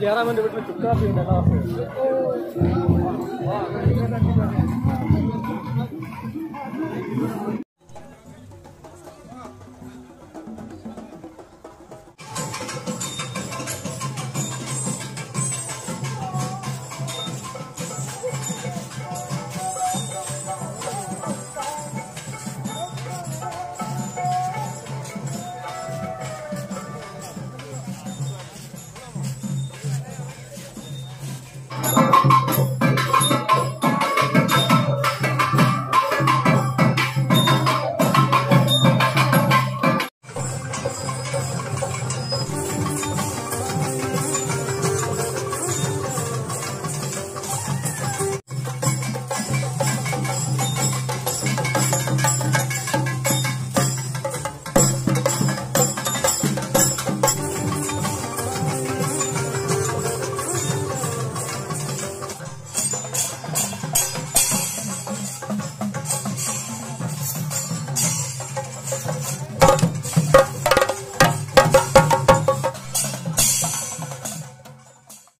ग्यारह मिनट में चुका भी होगा